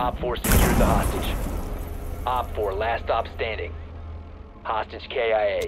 Op 4 secured the hostage. Op 4, last op standing. Hostage KIA.